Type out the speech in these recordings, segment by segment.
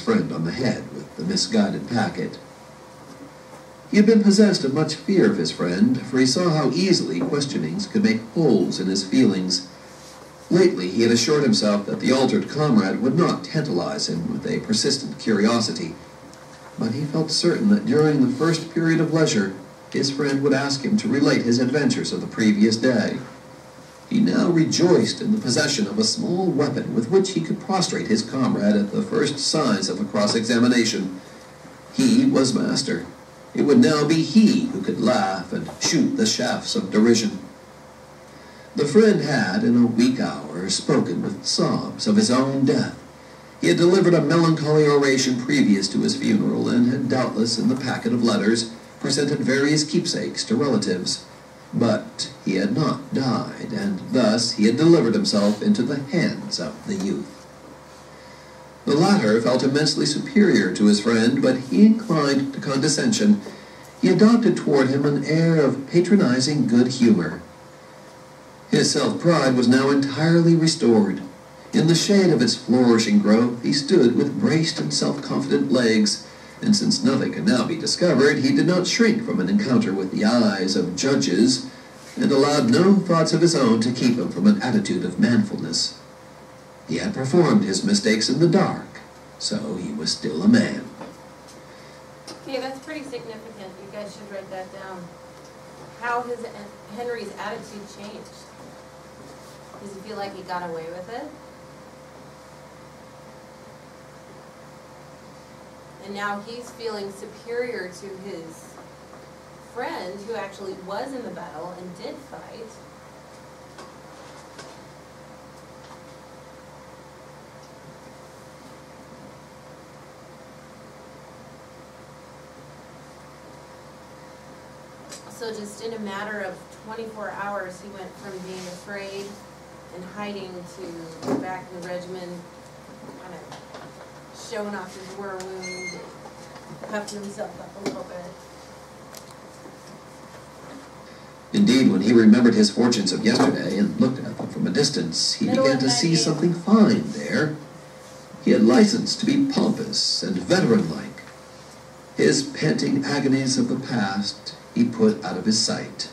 friend on the head with the misguided packet. He had been possessed of much fear of his friend, for he saw how easily questionings could make holes in his feelings. Lately he had assured himself that the altered comrade would not tantalize him with a persistent curiosity, but he felt certain that during the first period of leisure his friend would ask him to relate his adventures of the previous day. He now rejoiced in the possession of a small weapon with which he could prostrate his comrade at the first signs of a cross-examination. He was master. It would now be he who could laugh and shoot the shafts of derision. The friend had, in a weak hour, spoken with sobs of his own death. He had delivered a melancholy oration previous to his funeral, and had doubtless, in the packet of letters, presented various keepsakes to relatives. But he had not died, and thus he had delivered himself into the hands of the youth. The latter felt immensely superior to his friend, but he inclined to condescension. He adopted toward him an air of patronizing good humor. His self-pride was now entirely restored. In the shade of its flourishing growth, he stood with braced and self-confident legs, and since nothing could now be discovered, he did not shrink from an encounter with the eyes of judges, and allowed no thoughts of his own to keep him from an attitude of manfulness. He had performed his mistakes in the dark, so he was still a man. Okay, that's pretty significant. You guys should write that down. How has Henry's attitude changed? Does he feel like he got away with it? And now he's feeling superior to his friend who actually was in the battle and did fight. So just in a matter of 24 hours, he went from being afraid and hiding to back in the regiment, kind of showing off his war wound, puffing himself up a little bit. Indeed, when he remembered his fortunes of yesterday and looked at them from a distance, he began to see something fine there. He had license to be pompous and veteran-like. His panting agonies of the past he put out of his sight.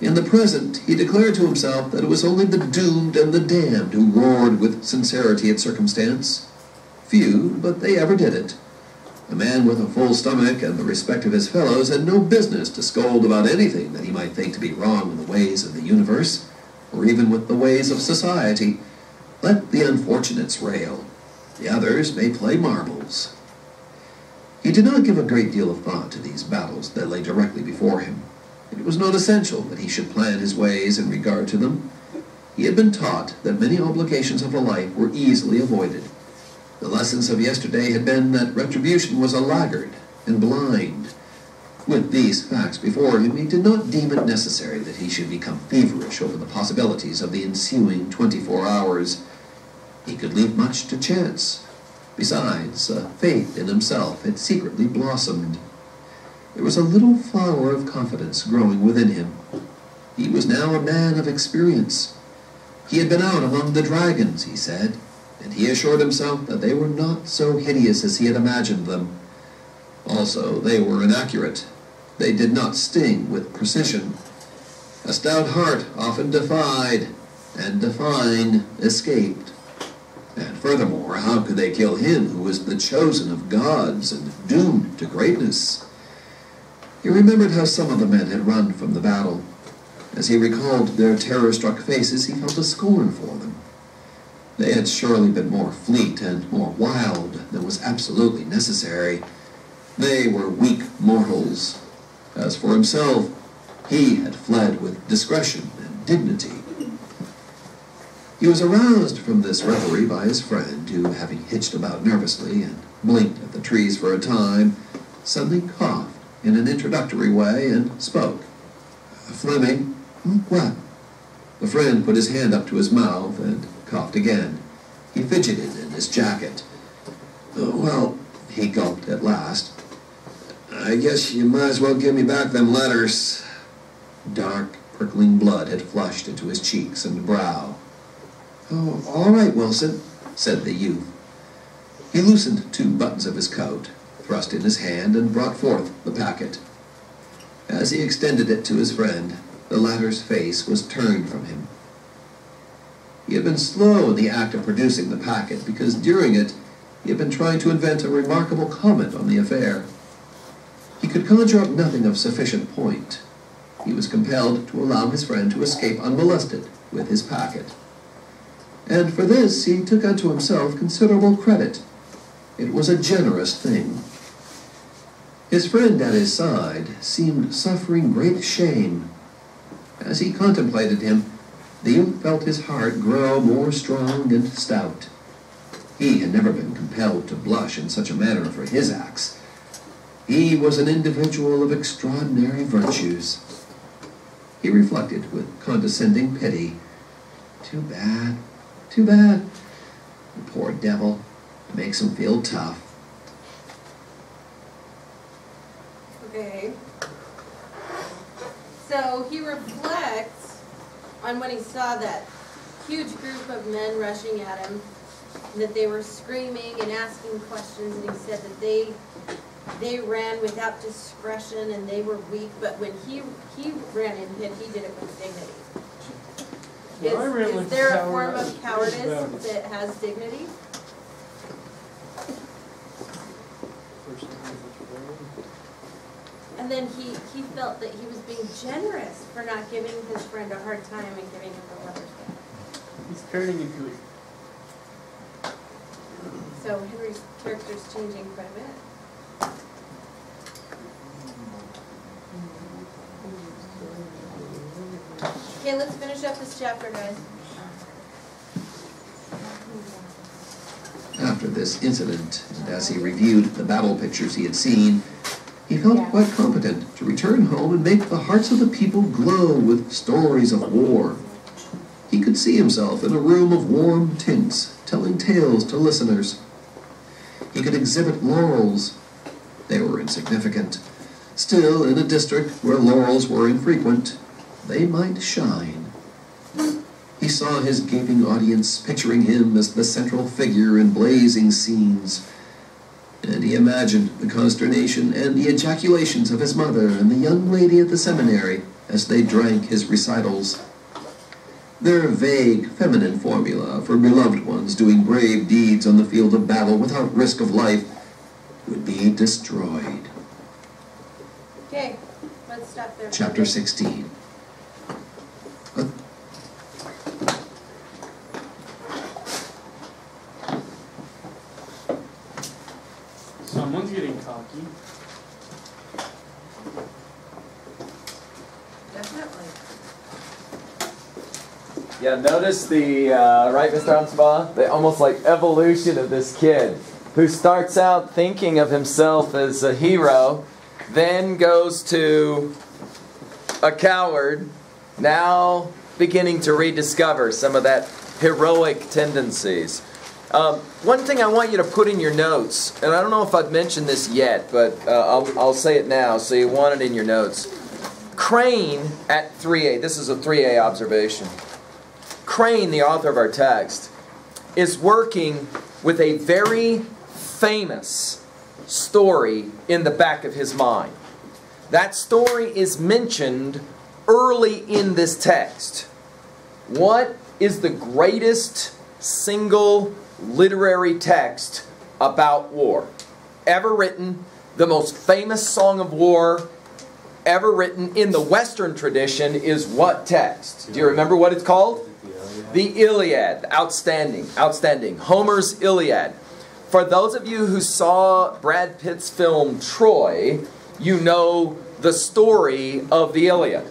In the present, he declared to himself that it was only the doomed and the damned who roared with sincerity at circumstance. Few, but they ever did it. A man with a full stomach and the respect of his fellows had no business to scold about anything that he might think to be wrong in the ways of the universe, or even with the ways of society. Let the unfortunates rail. The others may play marbles. He did not give a great deal of thought to these battles that lay directly before him. It was not essential that he should plan his ways in regard to them. He had been taught that many obligations of a life were easily avoided. The lessons of yesterday had been that retribution was a laggard and blind. With these facts before him, he did not deem it necessary that he should become feverish over the possibilities of the ensuing twenty-four hours. He could leave much to chance. Besides, uh, faith in himself had secretly blossomed. There was a little flower of confidence growing within him. He was now a man of experience. He had been out among the dragons, he said, and he assured himself that they were not so hideous as he had imagined them. Also, they were inaccurate. They did not sting with precision. A stout heart often defied, and defying, escaped. And furthermore, how could they kill him who was the chosen of gods and doomed to greatness? He remembered how some of the men had run from the battle. As he recalled their terror-struck faces, he felt a scorn for them. They had surely been more fleet and more wild than was absolutely necessary. They were weak mortals. As for himself, he had fled with discretion and dignity. He was aroused from this reverie by his friend, who, having hitched about nervously and blinked at the trees for a time, suddenly coughed in an introductory way and spoke. Fleming, what? The friend put his hand up to his mouth and coughed again. He fidgeted in his jacket. Uh, well, he gulped at last. I guess you might as well give me back them letters. Dark, prickling blood had flushed into his cheeks and brow. Oh, all right, Wilson, said the youth. He loosened two buttons of his coat, thrust in his hand, and brought forth the packet. As he extended it to his friend, the latter's face was turned from him. He had been slow in the act of producing the packet because during it he had been trying to invent a remarkable comment on the affair. He could conjure up nothing of sufficient point. He was compelled to allow his friend to escape unmolested with his packet. And for this he took unto himself considerable credit. It was a generous thing. His friend at his side seemed suffering great shame. As he contemplated him, the youth felt his heart grow more strong and stout. He had never been compelled to blush in such a manner for his acts. He was an individual of extraordinary virtues. He reflected with condescending pity. Too bad, too bad. The poor devil makes him feel tough. Okay. So he reflects on when he saw that huge group of men rushing at him, and that they were screaming and asking questions, and he said that they they ran without discretion and they were weak, but when he he ran in pit, he did it with dignity. When I ran Is, with is there a form of cowardice that has dignity? And then he, he felt that he was being generous for not giving his friend a hard time and giving him the letters back. He's turning into a So Henry's character's changing quite a bit. Okay, let's finish up this chapter, guys. After this incident, and as he reviewed the battle pictures he had seen, he felt quite competent to return home and make the hearts of the people glow with stories of war. He could see himself in a room of warm tints, telling tales to listeners. He could exhibit laurels. They were insignificant. Still, in a district where laurels were infrequent, they might shine. He saw his gaping audience picturing him as the central figure in blazing scenes. And he imagined the consternation and the ejaculations of his mother and the young lady at the seminary as they drank his recitals. Their vague feminine formula for beloved ones doing brave deeds on the field of battle without risk of life would be destroyed. Okay, let's stop there. Chapter 16. Someone's Definitely. Yeah, notice the, uh, right, Mr. Armsbaugh? The almost like evolution of this kid who starts out thinking of himself as a hero, then goes to a coward, now beginning to rediscover some of that heroic tendencies. Um, one thing I want you to put in your notes, and I don't know if I've mentioned this yet, but uh, I'll, I'll say it now so you want it in your notes. Crane at 3A, this is a 3A observation. Crane, the author of our text, is working with a very famous story in the back of his mind. That story is mentioned early in this text. What is the greatest single literary text about war ever written? The most famous song of war ever written in the Western tradition is what text? Do you remember what it's called? The Iliad. Outstanding. Outstanding. Homer's Iliad. For those of you who saw Brad Pitt's film Troy, you know the story of the Iliad.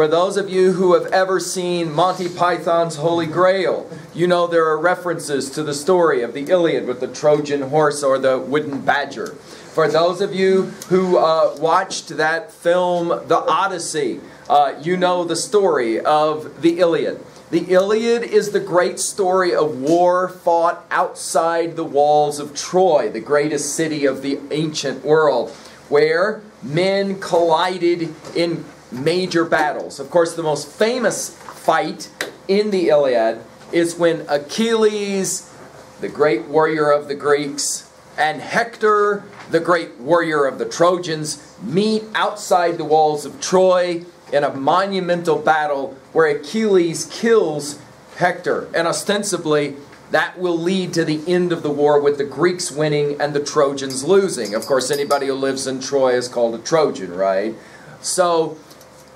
For those of you who have ever seen Monty Python's Holy Grail, you know there are references to the story of the Iliad with the Trojan horse or the wooden badger. For those of you who uh, watched that film, The Odyssey, uh, you know the story of the Iliad. The Iliad is the great story of war fought outside the walls of Troy, the greatest city of the ancient world, where men collided in major battles. Of course, the most famous fight in the Iliad is when Achilles, the great warrior of the Greeks, and Hector, the great warrior of the Trojans, meet outside the walls of Troy in a monumental battle where Achilles kills Hector. And ostensibly, that will lead to the end of the war with the Greeks winning and the Trojans losing. Of course, anybody who lives in Troy is called a Trojan, right? So,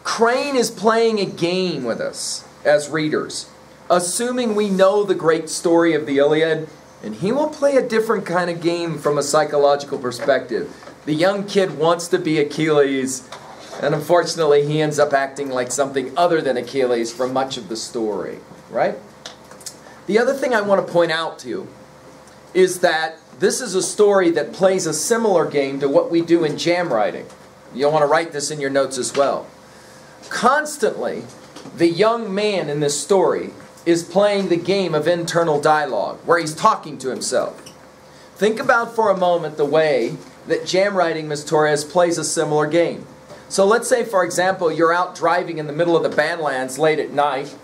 Crane is playing a game with us as readers, assuming we know the great story of the Iliad, and he will play a different kind of game from a psychological perspective. The young kid wants to be Achilles, and unfortunately, he ends up acting like something other than Achilles for much of the story, right? The other thing I want to point out to you is that this is a story that plays a similar game to what we do in jam writing. You'll want to write this in your notes as well. Constantly, the young man in this story is playing the game of internal dialogue, where he's talking to himself. Think about for a moment the way that jam writing, Ms. Torres, plays a similar game. So let's say, for example, you're out driving in the middle of the Badlands late at night,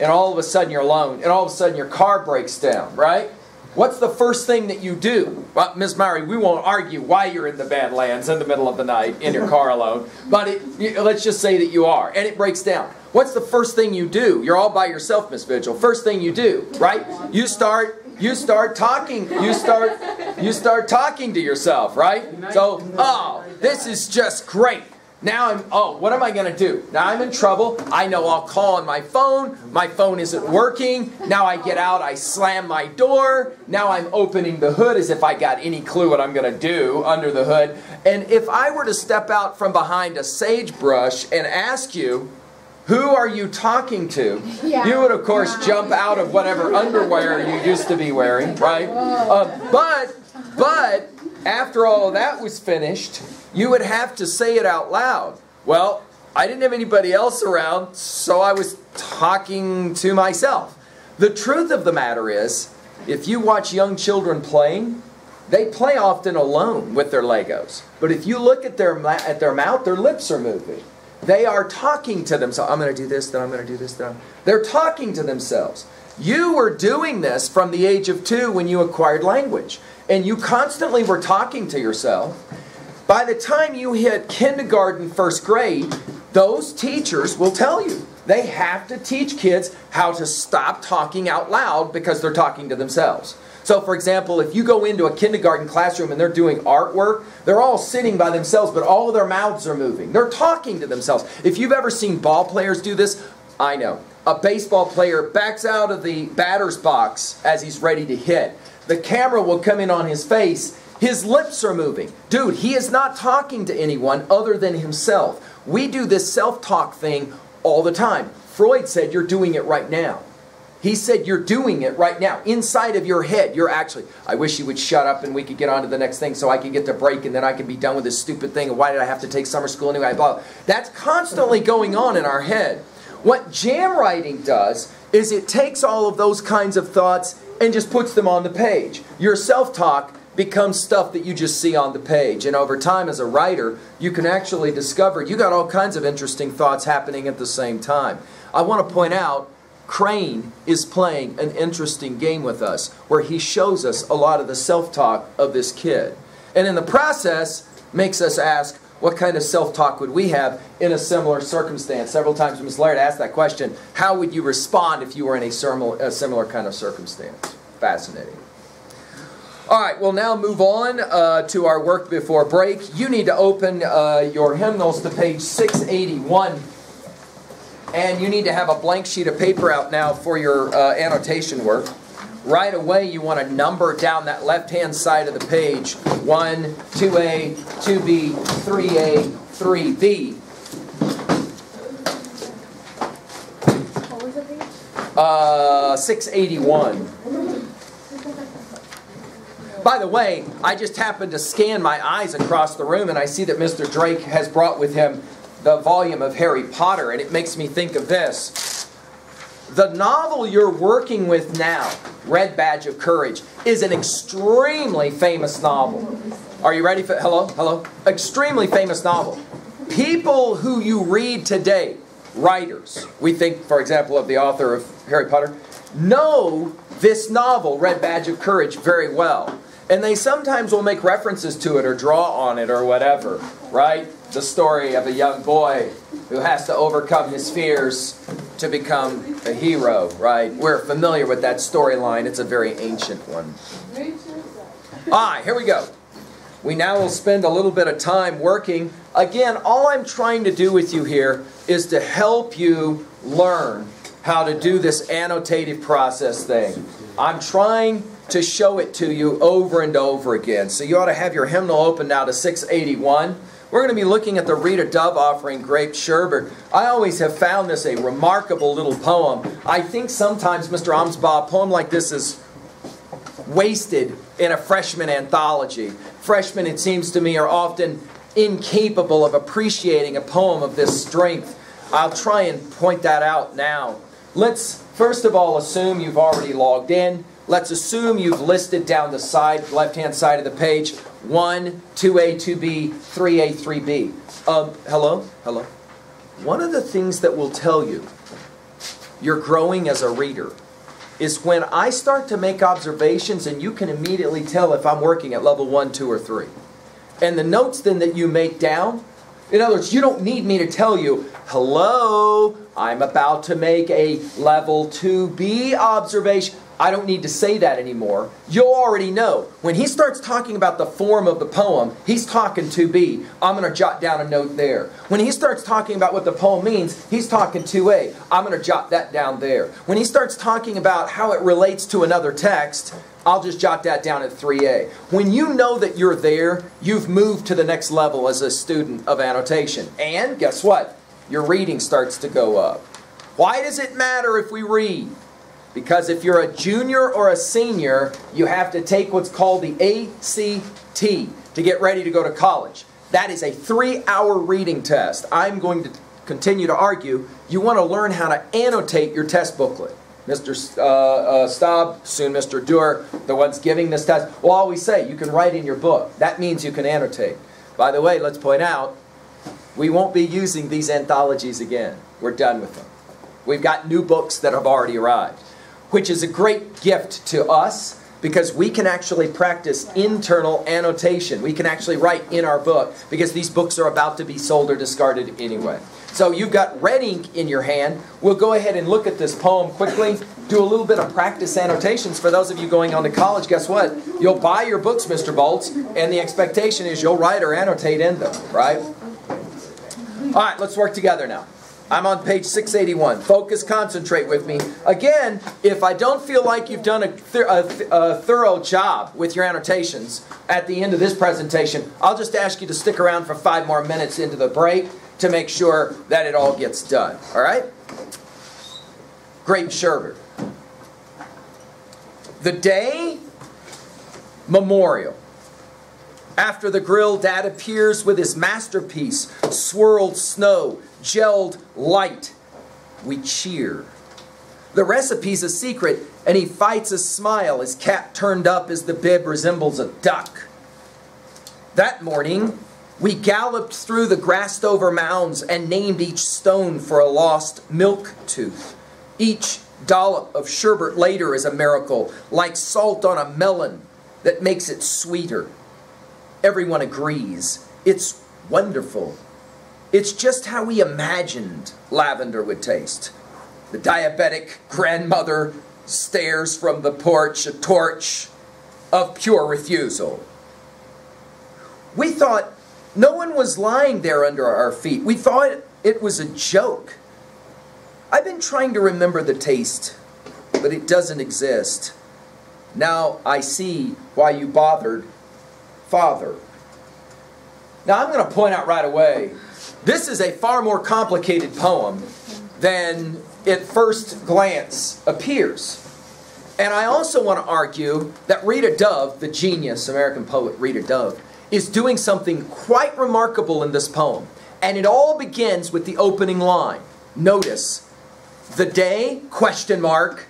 and all of a sudden you're alone, and all of a sudden your car breaks down, right? What's the first thing that you do? Well, Ms. Murray, we won't argue why you're in the Badlands in the middle of the night in your car alone, but it, let's just say that you are, and it breaks down. What's the first thing you do? You're all by yourself, Miss Vigil. First thing you do, right? You start you start talking you start you start talking to yourself right so oh this is just great now I'm, oh, what am I going to do? Now I'm in trouble. I know I'll call on my phone. My phone isn't working. Now I get out, I slam my door. Now I'm opening the hood as if I got any clue what I'm going to do under the hood. And if I were to step out from behind a sagebrush and ask you, who are you talking to? Yeah. You would, of course, jump out of whatever underwear you used to be wearing, right? Uh, but, but, after all of that was finished, you would have to say it out loud. Well, I didn't have anybody else around, so I was talking to myself. The truth of the matter is, if you watch young children playing, they play often alone with their Legos. But if you look at their, at their mouth, their lips are moving. They are talking to themselves. I'm going to do this, then I'm going to do this, then. They're talking to themselves. You were doing this from the age of two when you acquired language. And you constantly were talking to yourself. By the time you hit kindergarten, first grade, those teachers will tell you. They have to teach kids how to stop talking out loud because they're talking to themselves. So, for example, if you go into a kindergarten classroom and they're doing artwork, they're all sitting by themselves, but all of their mouths are moving. They're talking to themselves. If you've ever seen ball players do this, I know. A baseball player backs out of the batter's box as he's ready to hit. The camera will come in on his face his lips are moving. Dude, he is not talking to anyone other than himself. We do this self talk thing all the time. Freud said you're doing it right now. He said you're doing it right now. Inside of your head, you're actually, I wish you would shut up and we could get on to the next thing so I could get to break and then I could be done with this stupid thing. And why did I have to take summer school anyway? Blah. That's constantly going on in our head. What jam writing does is it takes all of those kinds of thoughts and just puts them on the page. Your self talk becomes stuff that you just see on the page. And over time, as a writer, you can actually discover you got all kinds of interesting thoughts happening at the same time. I want to point out Crane is playing an interesting game with us where he shows us a lot of the self talk of this kid. And in the process, makes us ask, what kind of self talk would we have in a similar circumstance? Several times Ms. Laird asked that question how would you respond if you were in a similar, a similar kind of circumstance? Fascinating. All right, we'll now move on uh, to our work before break. You need to open uh, your hymnals to page 681. And you need to have a blank sheet of paper out now for your uh, annotation work. Right away, you want to number down that left hand side of the page 1, 2A, 2B, 3A, 3B. What was the page? Uh, 681. By the way, I just happened to scan my eyes across the room and I see that Mr. Drake has brought with him the volume of Harry Potter, and it makes me think of this. The novel you're working with now, Red Badge of Courage, is an extremely famous novel. Are you ready for hello? Hello? Extremely famous novel. People who you read today, writers, we think, for example, of the author of Harry Potter, know this novel, Red Badge of Courage, very well. And they sometimes will make references to it or draw on it or whatever, right? The story of a young boy who has to overcome his fears to become a hero, right? We're familiar with that storyline. It's a very ancient one. All right, here we go. We now will spend a little bit of time working. Again, all I'm trying to do with you here is to help you learn how to do this annotative process thing. I'm trying to show it to you over and over again. So you ought to have your hymnal open now to 681. We're going to be looking at the Rita Dove offering, Grape Sherbet. I always have found this a remarkable little poem. I think sometimes, Mr. Amsbaugh, a poem like this is wasted in a freshman anthology. Freshmen, it seems to me, are often incapable of appreciating a poem of this strength. I'll try and point that out now. Let's first of all assume you've already logged in. Let's assume you've listed down the side, left-hand side of the page, 1, 2A, 2B, 3A, 3B. Um, hello? Hello? One of the things that will tell you you're growing as a reader is when I start to make observations and you can immediately tell if I'm working at level 1, 2, or 3. And the notes then that you make down, in other words, you don't need me to tell you, hello, I'm about to make a level 2B observation. I don't need to say that anymore. You'll already know. When he starts talking about the form of the poem, he's talking to B. I'm going to jot down a note there. When he starts talking about what the poem means, he's talking to A. I'm going to jot that down there. When he starts talking about how it relates to another text, I'll just jot that down at 3A. When you know that you're there, you've moved to the next level as a student of annotation. And guess what? Your reading starts to go up. Why does it matter if we read? Because if you're a junior or a senior, you have to take what's called the ACT to get ready to go to college. That is a three hour reading test. I'm going to continue to argue you want to learn how to annotate your test booklet. Mr. Uh, uh, Staub, soon Mr. Duer, the ones giving this test, will always say you can write in your book. That means you can annotate. By the way, let's point out, we won't be using these anthologies again. We're done with them. We've got new books that have already arrived which is a great gift to us because we can actually practice internal annotation. We can actually write in our book because these books are about to be sold or discarded anyway. So you've got red ink in your hand. We'll go ahead and look at this poem quickly, do a little bit of practice annotations. For those of you going on to college, guess what? You'll buy your books, Mr. Bolts, and the expectation is you'll write or annotate in them, right? All right, let's work together now. I'm on page 681. Focus, concentrate with me. Again, if I don't feel like you've done a, th a, th a, thorough job with your annotations at the end of this presentation, I'll just ask you to stick around for five more minutes into the break to make sure that it all gets done. All right? Grape sherbet. The day memorial. After the grill, Dad appears with his masterpiece, swirled snow, gelled light. We cheer. The recipe's a secret, and he fights a smile, his cap turned up as the bib resembles a duck. That morning, we galloped through the grassed over mounds and named each stone for a lost milk tooth. Each dollop of sherbet later is a miracle, like salt on a melon that makes it sweeter. Everyone agrees. It's wonderful. It's just how we imagined lavender would taste. The diabetic grandmother stares from the porch a torch of pure refusal. We thought no one was lying there under our feet. We thought it was a joke. I've been trying to remember the taste, but it doesn't exist. Now I see why you bothered, Father. Now I'm going to point out right away this is a far more complicated poem than at first glance appears. And I also want to argue that Rita Dove, the genius American poet Rita Dove, is doing something quite remarkable in this poem. And it all begins with the opening line. Notice, the day, question mark,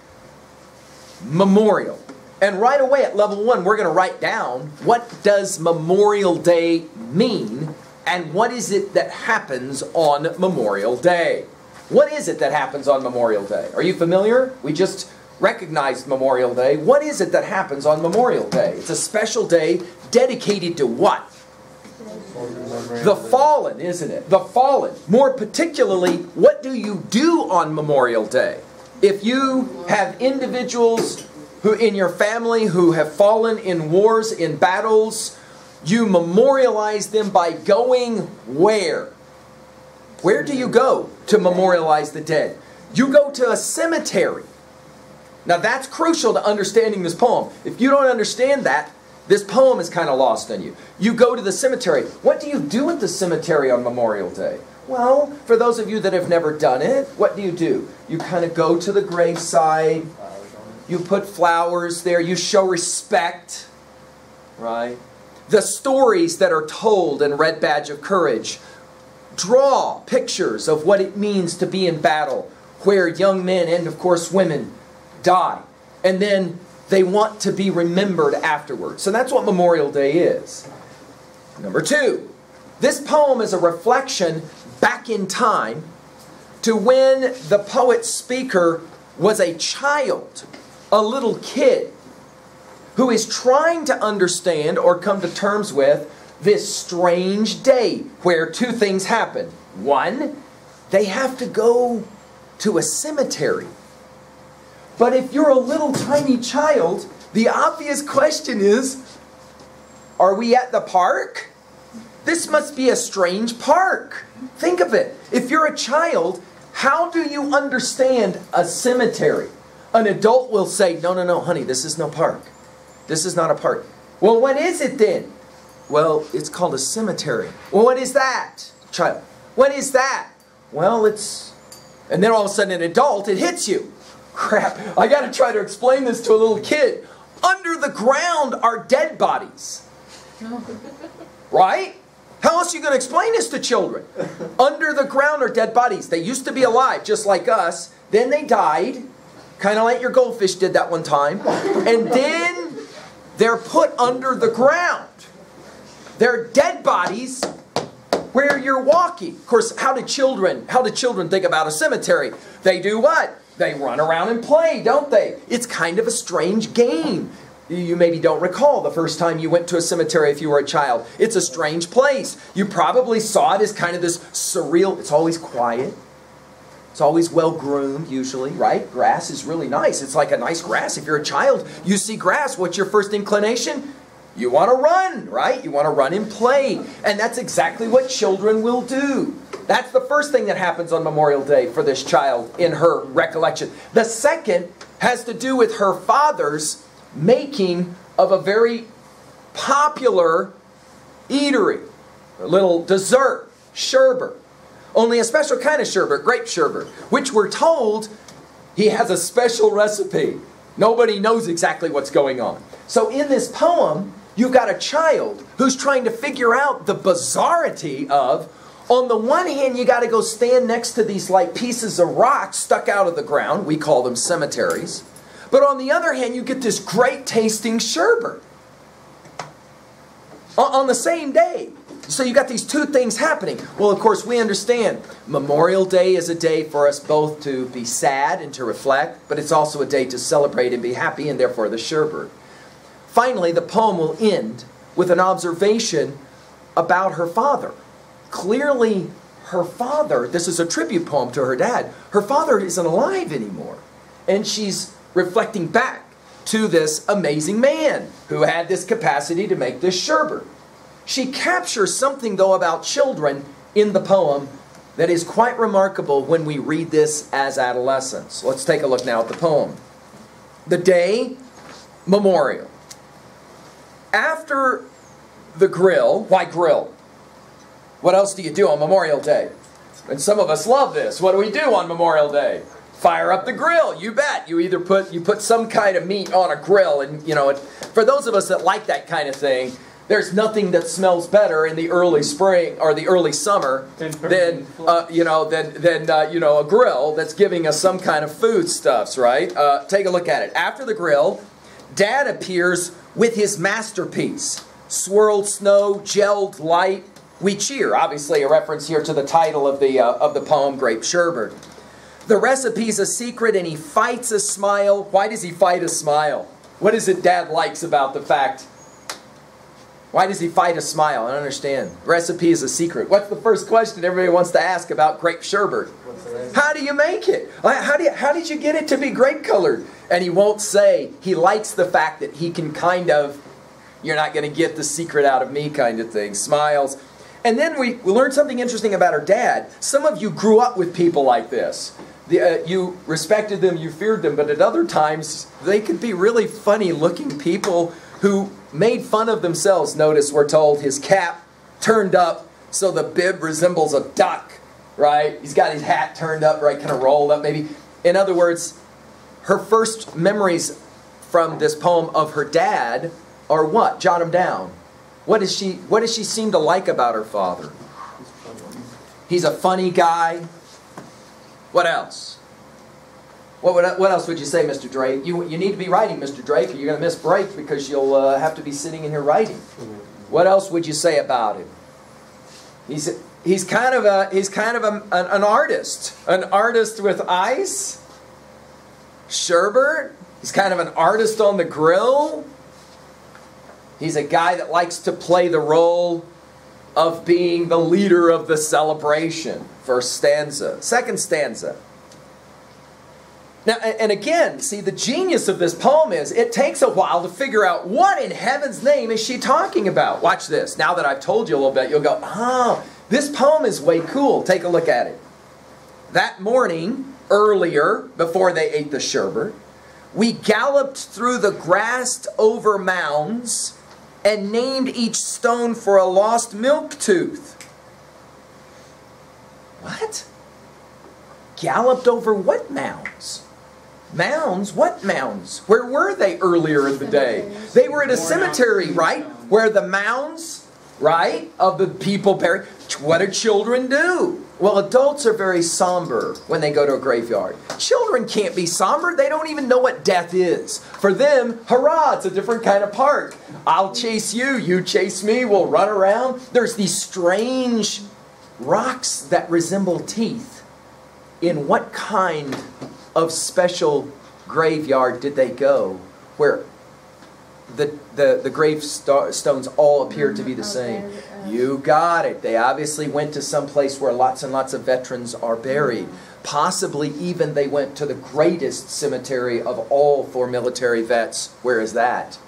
memorial. And right away at level one, we're going to write down what does Memorial Day mean and what is it that happens on Memorial Day? What is it that happens on Memorial Day? Are you familiar? We just recognized Memorial Day. What is it that happens on Memorial Day? It's a special day dedicated to what? The fallen, isn't it? The fallen. More particularly, what do you do on Memorial Day? If you have individuals who in your family who have fallen in wars, in battles, you memorialize them by going where? Where do you go to memorialize the dead? You go to a cemetery. Now that's crucial to understanding this poem. If you don't understand that, this poem is kind of lost on you. You go to the cemetery. What do you do at the cemetery on Memorial Day? Well, for those of you that have never done it, what do you do? You kind of go to the graveside, you put flowers there, you show respect, right? The stories that are told in Red Badge of Courage draw pictures of what it means to be in battle, where young men and, of course, women die. And then they want to be remembered afterwards. So that's what Memorial Day is. Number two, this poem is a reflection back in time to when the poet speaker was a child, a little kid, who is trying to understand or come to terms with this strange day where two things happen. One, they have to go to a cemetery but if you're a little tiny child, the obvious question is Are we at the park? This must be a strange park. Think of it. If you're a child, how do you understand a cemetery? An adult will say, No, no, no, honey, this is no park. This is not a park. Well, what is it then? Well, it's called a cemetery. Well, what is that? Child. What is that? Well, it's. And then all of a sudden, an adult, it hits you. Crap, I gotta try to explain this to a little kid. Under the ground are dead bodies. Right? How else are you going to explain this to children? Under the ground are dead bodies. They used to be alive, just like us. Then they died, kind of like your goldfish did that one time. And then they're put under the ground. They're dead bodies where you're walking. Of course, how do children, how do children think about a cemetery? They do what? They run around and play, don't they? It's kind of a strange game. You maybe don't recall the first time you went to a cemetery if you were a child. It's a strange place. You probably saw it as kind of this surreal, it's always quiet. It's always well groomed, usually, right? Grass is really nice. It's like a nice grass. If you're a child, you see grass, what's your first inclination? You want to run, right? You want to run and play. And that's exactly what children will do. That's the first thing that happens on Memorial Day for this child in her recollection. The second has to do with her father's making of a very popular eatery, a little dessert, sherbet. Only a special kind of sherbet, grape sherbet, which we're told he has a special recipe. Nobody knows exactly what's going on. So in this poem, you've got a child who's trying to figure out the bizarrity of on the one hand, you got to go stand next to these like pieces of rock stuck out of the ground. We call them cemeteries. But on the other hand, you get this great tasting sherbet on the same day. So you got these two things happening. Well, of course, we understand Memorial Day is a day for us both to be sad and to reflect, but it's also a day to celebrate and be happy, and therefore the sherbet. Finally, the poem will end with an observation about her father clearly her father, this is a tribute poem to her dad, her father isn't alive anymore. And she's reflecting back to this amazing man who had this capacity to make this sherbet. She captures something, though, about children in the poem that is quite remarkable when we read this as adolescents. Let's take a look now at the poem. The day memorial. After the grill, why grill? What else do you do on Memorial Day? And some of us love this. What do we do on Memorial Day? Fire up the grill. You bet. You either put you put some kind of meat on a grill, and you know, it, for those of us that like that kind of thing, there's nothing that smells better in the early spring or the early summer than uh, you know than than uh, you know a grill that's giving us some kind of food stuffs, right? Uh, take a look at it. After the grill, Dad appears with his masterpiece: swirled snow, gelled light, we cheer. Obviously, a reference here to the title of the uh, of the poem, Grape Sherbet. The recipe's a secret and he fights a smile. Why does he fight a smile? What is it dad likes about the fact? Why does he fight a smile? I don't understand. Recipe is a secret. What's the first question everybody wants to ask about grape sherbet? How do you make it? How, do you, how did you get it to be grape colored? And he won't say. He likes the fact that he can kind of, you're not going to get the secret out of me kind of thing. Smiles. And then we, we learned something interesting about our dad. Some of you grew up with people like this. The, uh, you respected them, you feared them, but at other times they could be really funny looking people who made fun of themselves. Notice we're told his cap turned up so the bib resembles a duck, right? He's got his hat turned up, right, kind of rolled up maybe. In other words, her first memories from this poem of her dad are what? Jot them down. What does she what does she seem to like about her father? He's a funny guy. What else? What, would, what else would you say, Mr. Drake? You, you need to be writing, Mr. Drake, or you're going to miss break because you'll uh, have to be sitting in here writing. What else would you say about him? He's, he's kind of, a, he's kind of a, an, an artist. An artist with ice. Sherbert. He's kind of an artist on the grill. He's a guy that likes to play the role of being the leader of the celebration. First stanza. Second stanza. Now, and again, see, the genius of this poem is it takes a while to figure out what in heaven's name is she talking about. Watch this. Now that I've told you a little bit, you'll go, oh, this poem is way cool. Take a look at it. That morning, earlier, before they ate the sherbet, we galloped through the grassed over mounds and named each stone for a lost milk tooth. What? Galloped over what mounds? Mounds? What mounds? Where were they earlier in the day? They were at a cemetery, right? Where the mounds, right, of the people buried. What do children do? Well, adults are very somber when they go to a graveyard. Children can't be somber. They don't even know what death is. For them, hurrah, it's a different kind of park. I'll chase you, you chase me, we'll run around. There's these strange rocks that resemble teeth. In what kind of special graveyard did they go where the, the, the gravestones all appeared to be the same? You got it. They obviously went to some place where lots and lots of veterans are buried. Possibly even they went to the greatest cemetery of all for military vets. Where is that?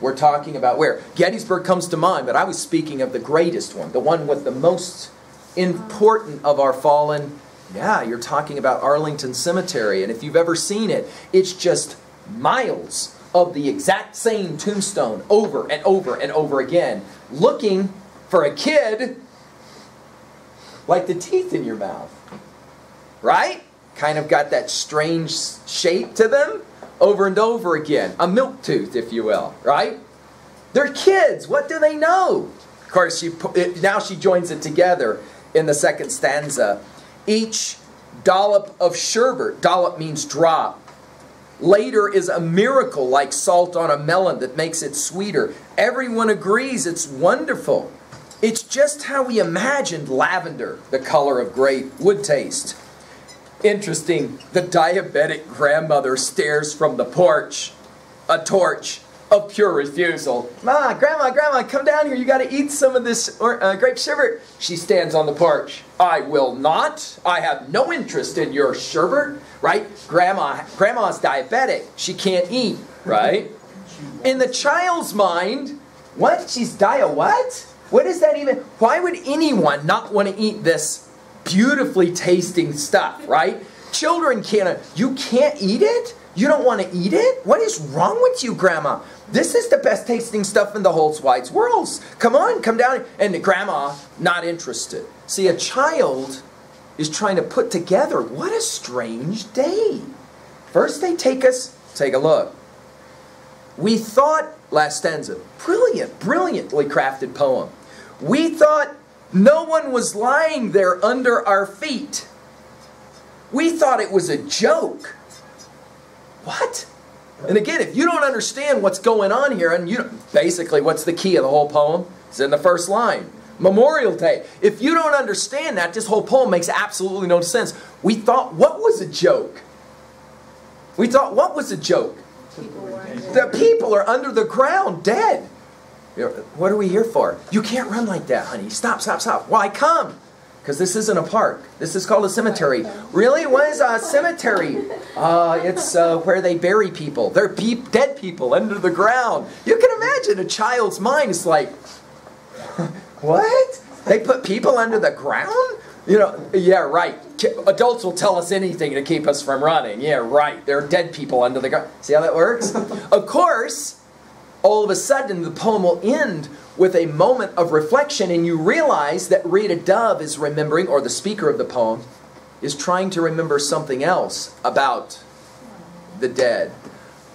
We're talking about where? Gettysburg comes to mind, but I was speaking of the greatest one, the one with the most important of our fallen. Yeah, you're talking about Arlington Cemetery. And if you've ever seen it, it's just miles of the exact same tombstone over and over and over again, looking for a kid like the teeth in your mouth. Right? Kind of got that strange shape to them over and over again. A milk tooth, if you will. Right? They're kids. What do they know? Of course, she, now she joins it together in the second stanza. Each dollop of sherbet, dollop means drop, later is a miracle like salt on a melon that makes it sweeter. Everyone agrees it's wonderful. It's just how we imagined lavender, the color of grape, would taste. Interesting, the diabetic grandmother stares from the porch, a torch of pure refusal. Ma, grandma, grandma, come down here. You got to eat some of this or, uh, grape sherbet. She stands on the porch. I will not. I have no interest in your sherbet. Right? Grandma, grandma's diabetic. She can't eat. Right? In the child's mind, what? She's dia what? What is that even? Why would anyone not want to eat this beautifully tasting stuff, right? Children can't, you can't eat it? You don't want to eat it? What is wrong with you, Grandma? This is the best tasting stuff in the whole wide world. Come on, come down. And Grandma, not interested. See, a child is trying to put together, what a strange day. First, they take us, take a look. We thought, last stanza, brilliant, brilliantly crafted poem. We thought no one was lying there under our feet. We thought it was a joke. What? And again, if you don't understand what's going on here, and you basically, what's the key of the whole poem? It's in the first line. Memorial Day. If you don't understand that, this whole poem makes absolutely no sense. We thought, what was a joke? We thought, what was a joke? People The people are under the ground, dead. What are we here for? You can't run like that, honey. Stop, stop, stop. Why come? Because this isn't a park. This is called a cemetery. Really? What is a cemetery? Uh, it's uh, where they bury people. They're peop dead people under the ground. You can imagine a child's mind is like, what? They put people under the ground? You know, yeah, right. Adults will tell us anything to keep us from running. Yeah, right. There are dead people under the ground. See how that works? of course, all of a sudden the poem will end with a moment of reflection, and you realize that Rita Dove is remembering, or the speaker of the poem, is trying to remember something else about the dead.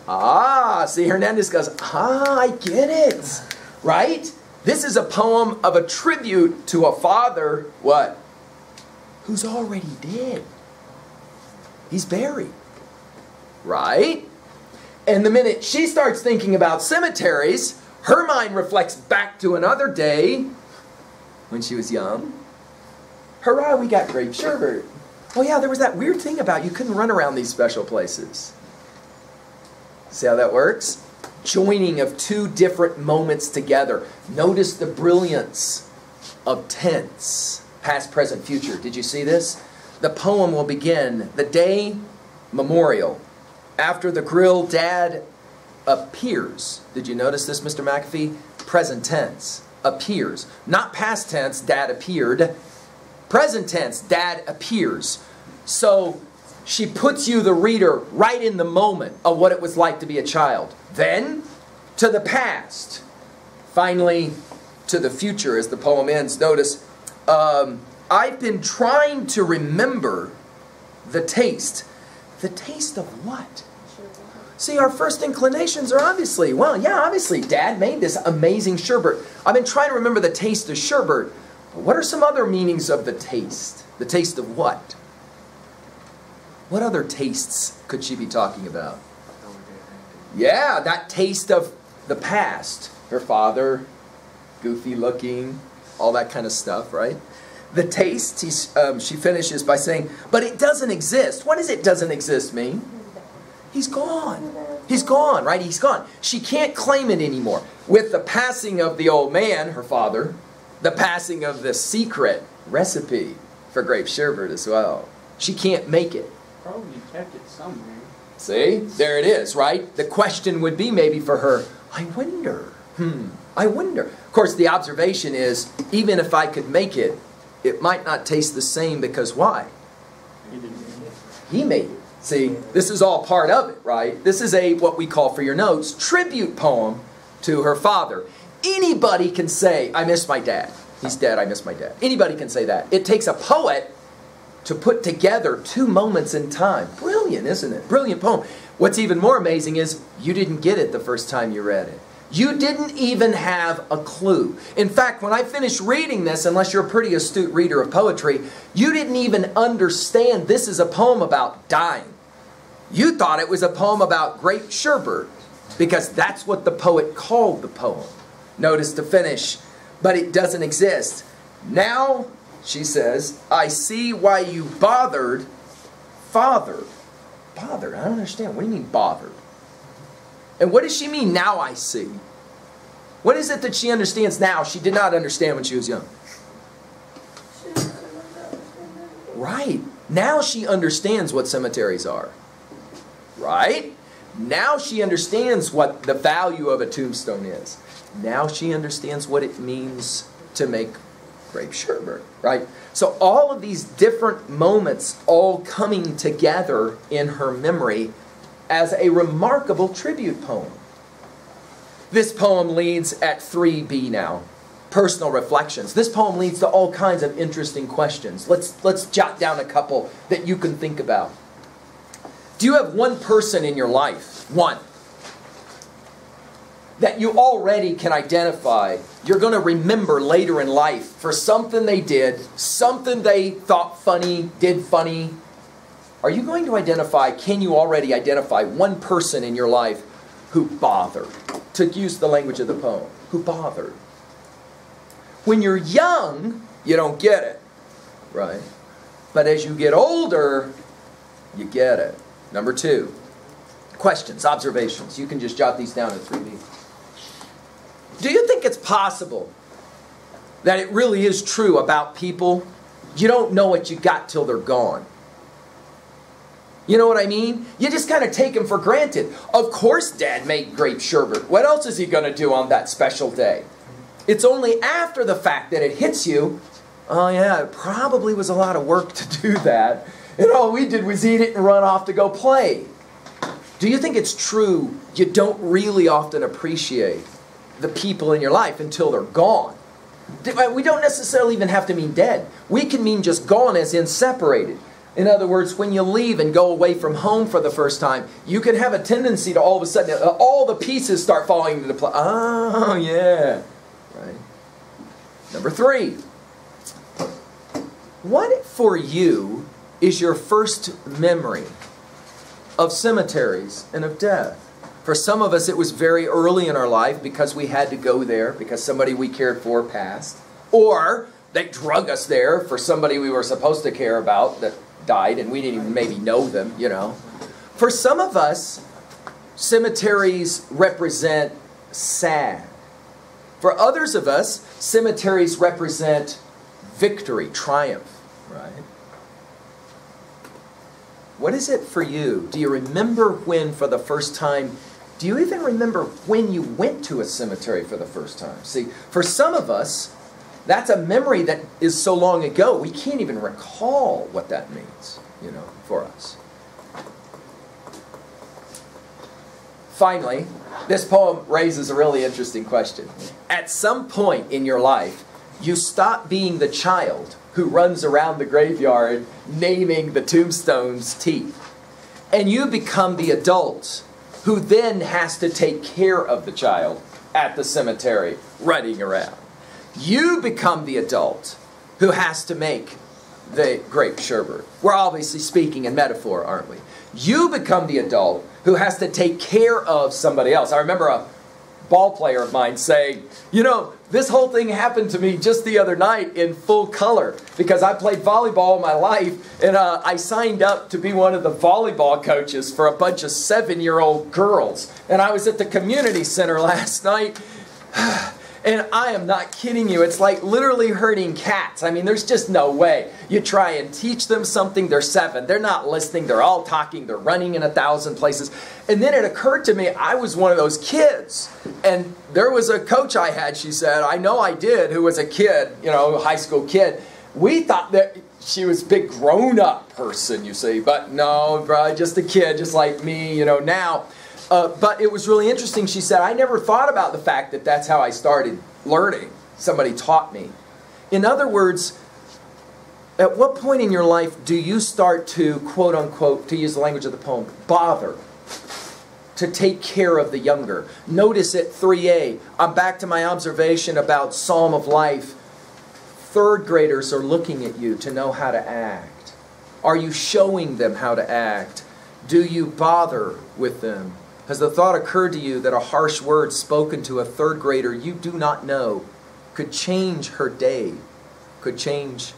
Ah, see, Hernandez goes, ah, I get it. Right? This is a poem of a tribute to a father, what? Who's already dead. He's buried. Right? And the minute she starts thinking about cemeteries, her mind reflects back to another day when she was young. Hurrah, we got grape sherbet. Oh, yeah, there was that weird thing about you couldn't run around these special places. See how that works? Joining of two different moments together. Notice the brilliance of tense, past, present, future. Did you see this? The poem will begin the day memorial. After the grill, dad appears. Did you notice this, Mr. McAfee? Present tense. Appears. Not past tense, dad appeared. Present tense, dad appears. So she puts you, the reader, right in the moment of what it was like to be a child. Then to the past. Finally, to the future as the poem ends. Notice, um, I've been trying to remember the taste. The taste of what? See, our first inclinations are obviously, well, yeah, obviously, Dad made this amazing sherbet. I've been trying to remember the taste of sherbet. But what are some other meanings of the taste? The taste of what? What other tastes could she be talking about? Yeah, that taste of the past. Her father, goofy looking, all that kind of stuff, right? The taste, um, she finishes by saying, but it doesn't exist. What does it doesn't exist mean? He's gone. He's gone, right? He's gone. She can't claim it anymore. With the passing of the old man, her father, the passing of the secret recipe for grape sherbet as well. She can't make it. Probably kept it somewhere. See? There it is, right? The question would be maybe for her, I wonder. Hmm. I wonder. Of course, the observation is even if I could make it, it might not taste the same because why? He made it. See, this is all part of it, right? This is a what we call for your notes tribute poem to her father. Anybody can say, I miss my dad. He's dead, I miss my dad. Anybody can say that. It takes a poet to put together two moments in time. Brilliant, isn't it? Brilliant poem. What's even more amazing is you didn't get it the first time you read it. You didn't even have a clue. In fact, when I finished reading this, unless you're a pretty astute reader of poetry, you didn't even understand this is a poem about dying. You thought it was a poem about grape sherbet because that's what the poet called the poem. Notice to finish, but it doesn't exist. Now, she says, I see why you bothered, fathered. Bothered? I don't understand. What do you mean bothered? And what does she mean, now I see? What is it that she understands now she did not understand when she was young? Right. Now she understands what cemeteries are. Right? Now she understands what the value of a tombstone is. Now she understands what it means to make grape sherbet, right? So all of these different moments all coming together in her memory as a remarkable tribute poem. This poem leads at 3b now. Personal reflections. This poem leads to all kinds of interesting questions. Let's let's jot down a couple that you can think about. Do you have one person in your life, one, that you already can identify, you're going to remember later in life for something they did, something they thought funny, did funny? Are you going to identify, can you already identify one person in your life who bothered? To use the language of the poem, who bothered? When you're young, you don't get it, right? But as you get older, you get it. Number two, questions, observations. You can just jot these down in 3D. Do you think it's possible that it really is true about people? You don't know what you got till they're gone. You know what I mean? You just kind of take them for granted. Of course, Dad made grape sherbet. What else is he going to do on that special day? It's only after the fact that it hits you. Oh, yeah, it probably was a lot of work to do that. And all we did was eat it and run off to go play. Do you think it's true you don't really often appreciate the people in your life until they're gone? Uh, we don't necessarily even have to mean dead. We can mean just gone, as in separated. In other words, when you leave and go away from home for the first time, you can have a tendency to all of a sudden, uh, all the pieces start falling into place. Oh, yeah. Right. Number three. What for you is your first memory of cemeteries and of death? For some of us, it was very early in our life because we had to go there because somebody we cared for passed. Or they drug us there for somebody we were supposed to care about that died and we didn't even maybe know them, you know. For some of us, cemeteries represent sad. For others of us, cemeteries represent victory, triumph, right? What is it for you? Do you remember when, for the first time, do you even remember when you went to a cemetery for the first time? See, for some of us, that's a memory that is so long ago, we can't even recall what that means, you know, for us. Finally, this poem raises a really interesting question. At some point in your life, you stop being the child who runs around the graveyard naming the tombstone's teeth. And you become the adult who then has to take care of the child at the cemetery running around. You become the adult who has to make the grape sherbet. We're obviously speaking in metaphor, aren't we? You become the adult who has to take care of somebody else. I remember a ball player of mine saying, You know, this whole thing happened to me just the other night in full color because I played volleyball my life and uh, I signed up to be one of the volleyball coaches for a bunch of seven year old girls. And I was at the community center last night. And I am not kidding you. It's like literally hurting cats. I mean, there's just no way. You try and teach them something, they're seven. They're not listening. They're all talking. They're running in a thousand places. And then it occurred to me, I was one of those kids. And there was a coach I had, she said, I know I did, who was a kid, you know, a high school kid. We thought that she was a big grown up person, you see. But no, bro, just a kid, just like me, you know, now. Uh, but it was really interesting. She said, I never thought about the fact that that's how I started learning. Somebody taught me. In other words, at what point in your life do you start to, quote unquote, to use the language of the poem, bother to take care of the younger? Notice at 3a, I'm back to my observation about Psalm of Life. Third graders are looking at you to know how to act. Are you showing them how to act? Do you bother with them? Has the thought occurred to you that a harsh word spoken to a third grader you do not know could change her day, could change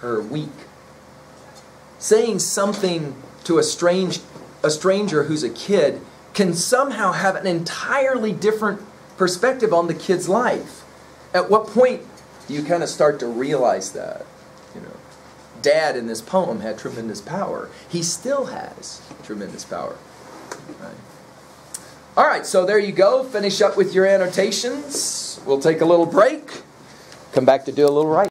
her week? Saying something to a strange a stranger who's a kid can somehow have an entirely different perspective on the kid's life. At what point do you kind of start to realize that? You know, Dad in this poem had tremendous power. He still has tremendous power. Right? All right, so there you go. Finish up with your annotations. We'll take a little break. Come back to do a little writing.